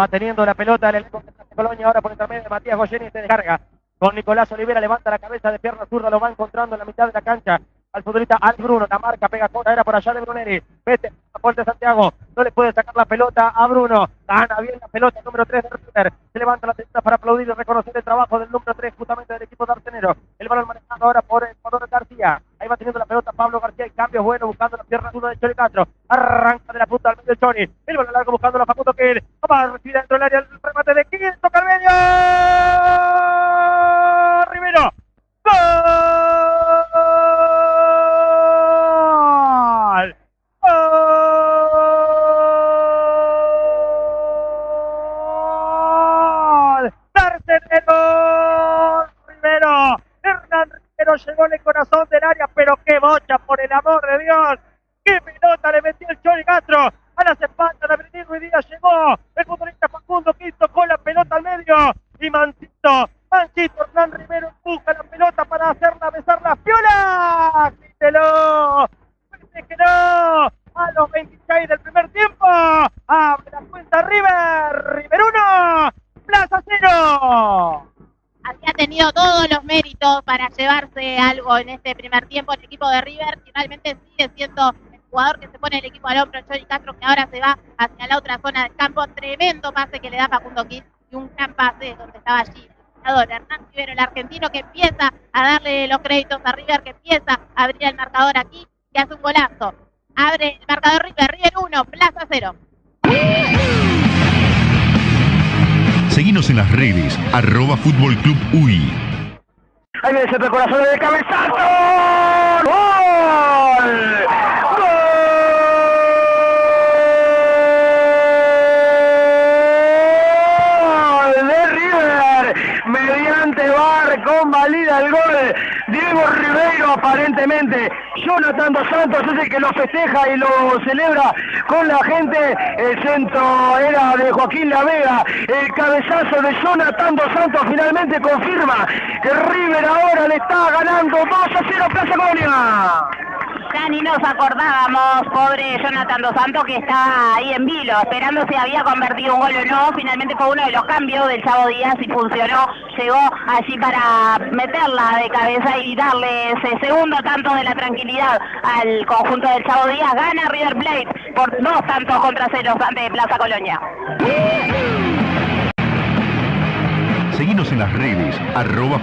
Va teniendo la pelota en el Colonia ahora por intermedio de Matías Goyeni se descarga. Con Nicolás Olivera levanta la cabeza de pierna zurda, lo va encontrando en la mitad de la cancha al futbolista Al Bruno, la marca pega contra, era por allá de Bruneri, vete a de Santiago, no le puede sacar la pelota a Bruno, gana bien la pelota, número 3 de River, se levanta la testa para aplaudir y reconocer el trabajo del número 3 justamente del equipo de Artenero, el balón manejado ahora por Ecuador García, va teniendo la pelota Pablo García, y cambio bueno, buscando la pierna zurda de Chori Castro, arranca de la punta al medio el Choni, el balón largo buscando la Facundo que va a recibir dentro del área el remate de Quinto Carmenio, corazón del área, pero qué bocha, por el amor de Dios. ¡Qué pelota le metió el Chori Castro! A las espaldas de Benedito Ruiz Díaz llegó el futbolista Facundo Quinto con la pelota al medio. Y Mancito, Mancito Hernán Rivero empuja la pelota para hacerla besar la piola. ¡Quítelo! que no! A los 26 del primer tiempo. Abre la cuenta River. River 1, Plaza 0 había tenido todos los méritos para llevarse algo en este primer tiempo el equipo de River. Finalmente sigue siendo el jugador que se pone el equipo al hombro, Johnny Castro, que ahora se va hacia la otra zona del campo. Tremendo pase que le da Facundo Kiss y un gran pase donde estaba allí. Hernán Rivero, el argentino que empieza a darle los créditos a River, que empieza a abrir el marcador aquí, que hace un golazo. Abre el marcador River, River 1, Plaza 0. En las redes, arroba Fútbol Club UI. Ahí el corazón de cabezazo. Convalida el gol. Diego Ribeiro aparentemente. Jonathan Dos Santos es el que lo festeja y lo celebra con la gente. El centro era de Joaquín La Vega. El cabezazo de Jonathan Dos Santos finalmente confirma que River ahora le está ganando 2 a 0 Plaza. Ya ni nos acordábamos, pobre Jonathan Dos Santos, que está ahí en vilo, esperando si había convertido un gol o no. Finalmente fue uno de los cambios del Chavo Díaz y funcionó. Llegó allí para meterla de cabeza y darle ese segundo tanto de la tranquilidad al conjunto del Chavo Díaz. Gana River Plate por dos tantos contra ceros ante Plaza Colonia. Seguimos en las redes, arroba.